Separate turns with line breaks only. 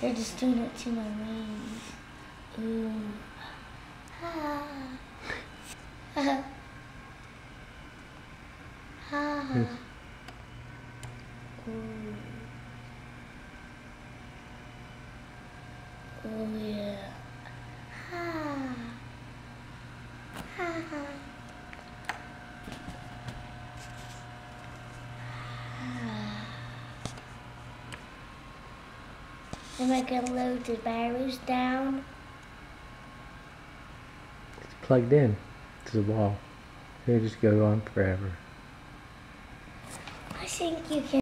They're just doing it to my wings. Ooh. Ah. Ha. Ha.
Yes.
Ooh. Oh yeah. Am I gonna load the batteries down?
It's plugged in to the wall. It'll just go on forever.
I think you can.